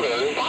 powder